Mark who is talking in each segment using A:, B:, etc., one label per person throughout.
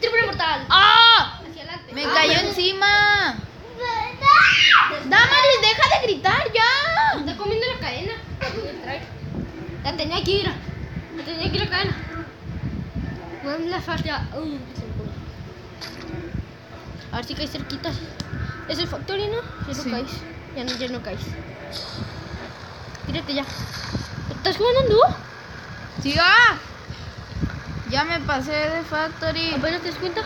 A: Triple mortal.
B: ¡Ah!
A: Hacia adelante.
B: Me
A: Ah,
B: cayó
A: bueno.
B: encima. Damaris, deja de gritar ya.
A: Está comiendo la cadena. La tenía aquí, mira. La tenía aquí la cadena. La falta. Uh. A ver si caes cerquita. Es el Factory, ¿no? Ya no
B: Sí.
A: caes. Ya no, ya no caes. Tírate ya. ¿Estás jugando en dúo?
B: Siga. ah. Ya me pasé de Factory.
A: ¿Apenas te das cuenta?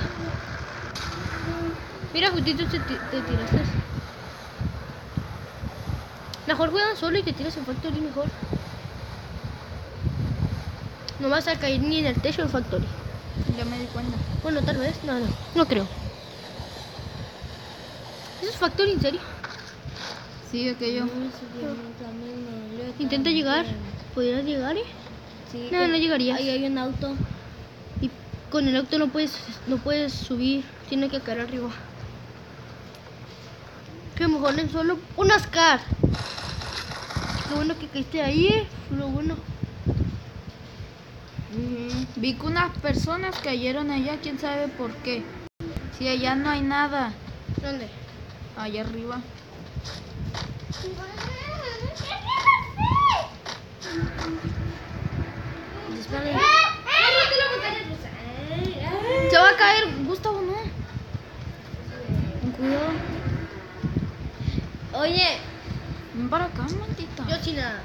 A: Mira, justito te, te tiraste. Mejor juegan solo y te tiras en Factory mejor. No vas a caer ni en el techo en Factory.
B: Ya me di cuenta.
A: Bueno, tal vez. No, no. No creo. ¿Eso es Factory en serio?
B: Sí, que yo.
A: Intenta llegar. ¿Podrías llegar, eh? No, no llegarías.
C: Ahí hay un auto.
A: Con el auto no puedes, no puedes subir, tiene que caer arriba. Que mejor en solo un Ascar. Qué bueno que caíste ahí, eh. Lo bueno.
B: Vi que unas personas cayeron allá, quién sabe por qué. Si allá no hay nada.
A: ¿Dónde?
B: Allá arriba.
A: Dispárale.
B: Se va a caer, Gustavo, no.
A: Cuidado. Oye,
B: Ven para acá, maldita.
A: yo sin nada.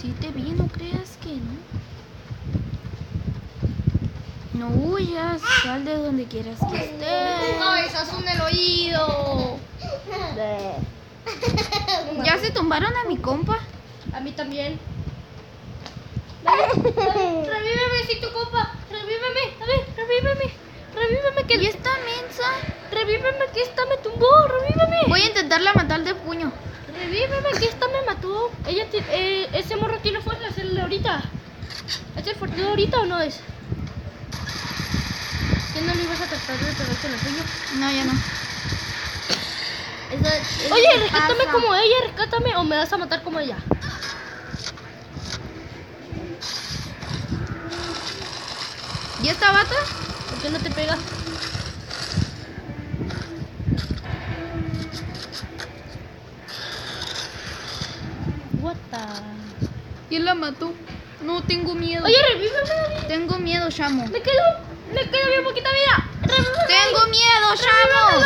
B: Sí te vi, no creas que no. No huyas, sal de donde quieras que estés.
A: No, esas son el oído.
B: ¿Ya se tumbaron a mi compa?
A: A mí también. Revíveme, si tu compa. Revíveme, a ver, revíveme. Revíveme que
B: ¿Y esta mensa?
A: Revíveme que esta me tumbó, revíveme.
B: Voy a intentarla matar de puño.
A: Revíveme que esta me mató. Ella eh, ese morro tiene fuerza, es el de ahorita. ¿Es el fuerte de ahorita o no es? ¿Que no le ibas a tratar de pegar con el puño?
B: No, ya no.
A: Oye, rescátame como ella, rescátame o me vas a matar como ella.
B: ¿Y esta bata?
A: ¿Por qué no te pegas?
B: ¿Quién la mató? No, tengo miedo.
A: Oye, revíveme.
B: Tengo miedo, Shamo.
A: Me quedo, me queda bien poquita vida. Revíveme.
B: Tengo miedo, Shamo.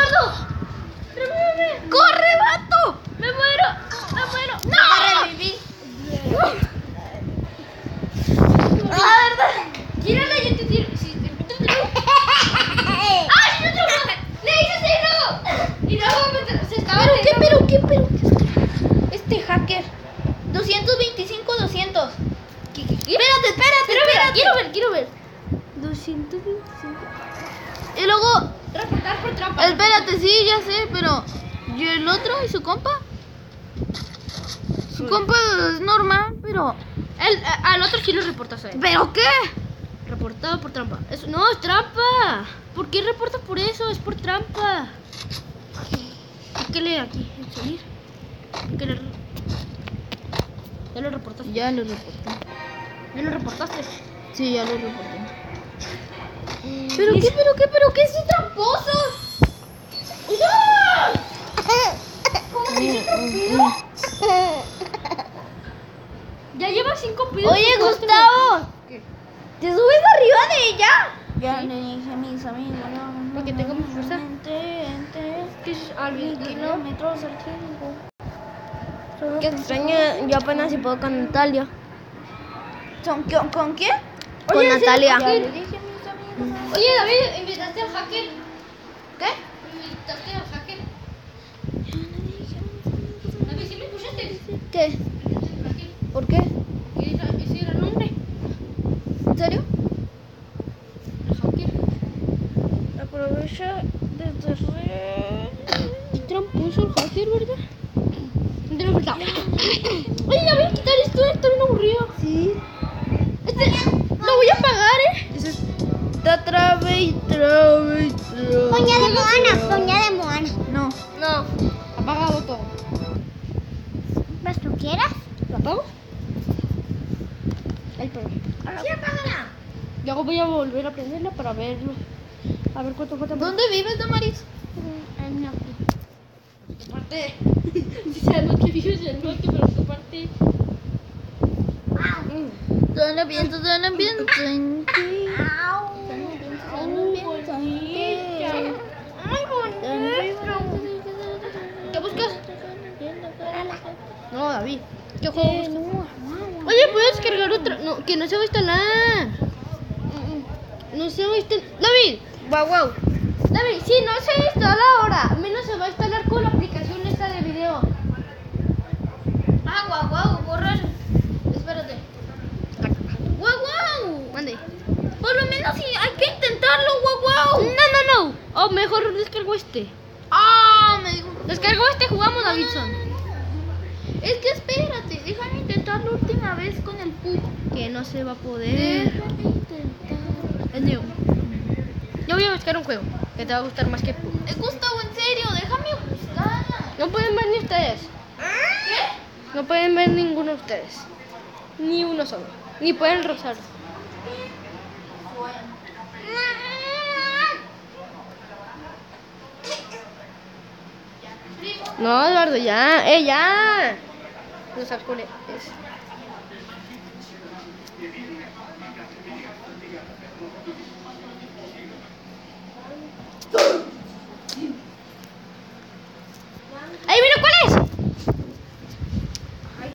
A: Revíveme.
B: ¡Corre, vato!
A: Me muero, me muero. ¡No! ¡Ah, verdad! Tírala, yo te tiro. Sí, te tiro. ¡Ay, no te lo ¡Le hice así, no! Y luego me- se estaba
B: ¿Pero qué, pero qué, pero? Este hacker. 225, 200.
A: ¿Qué, qué, qué?
B: Espérate, espérate,
A: Quiero ver,
B: espérate.
A: quiero ver, quiero ver. 225.
B: Y luego,
A: Reportar por trampa.
B: espérate, sí, ya sé, pero... ¿Y el otro y su compa? Su compa es normal, pero...
A: El, al otro sí lo reportas a él.
B: ¿Pero qué?
A: Reportado por trampa. Eso, no, es trampa. ¿Por qué reportas por eso? Es por trampa. ¿Qué lee aquí? ¿En salir? ¿Qué le... Ya lo reportaste.
B: Ya lo reporté.
A: Ya lo reportaste.
B: Sí, ya lo reporté. ¿Pero qué, pero qué, pero qué? ¡Es tramposo!
A: Ya lleva cinco pidos.
B: Oye,
A: por
B: Gustavo.
A: ¿Qué?
B: ¿Te subes arriba de ella? Ya le dije a mis amigos.
A: Porque tengo mi fuerza.
B: Vente, vente.
A: ¿Qué es Alvin?
B: Kilómetros al tiempo.
C: Qué extraño, yo apenas si puedo con Natalia.
B: ¿Con, con, con quién?
C: Con Natalia.
B: Ya le dije a mis amigos.
A: Oye, David, invitaste al hacker.
B: ¿Qué?
A: Invitaste al hacker. David, ¿sí me escuchaste?
B: ¿Qué? ¿Por qué?
A: ¿Qué era- Ese era el nombre.
B: ¿En serio?
A: El hacker.
B: Aprovecha desde re...
A: Qué tramposo el hacker, ¿verdad? ¿Dónde lo falta? Oye, ya voy a quitar esto, está bien aburrido.
B: Sí.
A: Este, lo voy a pagar, ¿eh?
B: Eso es... Está trabe y trabe y trabe.
C: Poña de Moana, poña de Moana.
B: No.
A: No, apagado todo.
C: ¿Más tú quieras?
A: ¿Lo apago? Ay, perdón.
C: Sí, apágala.
A: Luego voy a volver a aprenderlo para verlo. A ver cuánto falta.
B: ¿Dónde vives, Damaris?
A: En mi ¿Qué parte? Sabemos que vives en el norte, pero ¿qué parte?
B: Solo pienso, solo pienso en ti. Solo pienso en ti.
A: ¿Qué buscas? No, David. ¿Qué juego buscas? Oye, puedes descargar otra. No, que no se va a instalar. No se va a instalar. David.
C: Wow, wow.
A: David, si no se instala ahora, menos se va a instalar con la aplicación esta de video.
B: Ah, guau, guau, borrar. Espérate. Guau, guau.
A: Mande.
B: Por lo menos sí, hay que intentarlo, guau, guau.
A: No, no, no. O mejor descargo este.
B: Ah, me dijo.
A: Descargo este, jugamos Davidson.
B: Es que espérate, déjame intentar la última vez con el pug.
A: Que no se va a poder.
B: Déjame intentar.
A: Yo voy a buscar un juego que te va a gustar más que.
B: Eh, Gustavo, en serio, déjame buscar.
A: No pueden ver ni ustedes.
B: ¿Qué?
A: No pueden ver ninguno de ustedes. Ni uno solo. Ni pueden rozar. No, Eduardo, ya. ¡Eh, ya! No sabes cuál es.